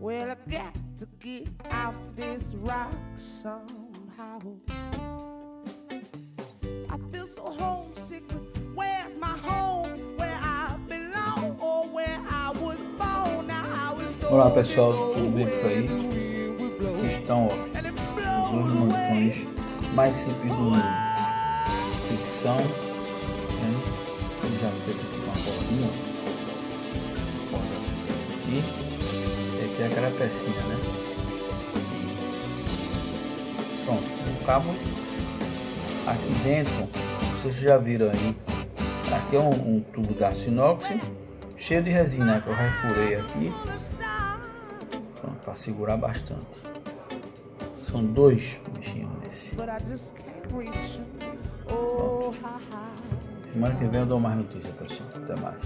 Well, I got to get off this rock my home? Where I belong or where I was born? I was Olá pessoal tudo bem por aí. Aqui estão ó, os dois montões mais simples do mundo. Ficção já feito aqui com uma aqui. E aqui é aquela pecinha, né? Pronto, o cabo aqui dentro, vocês já viram aí. Aqui é um, um tubo da inox cheio de resina né, que eu refurei aqui para segurar bastante. São dois bichinhos nesse. But Semana que vem eu dou mais notícias, pessoal. Até mais.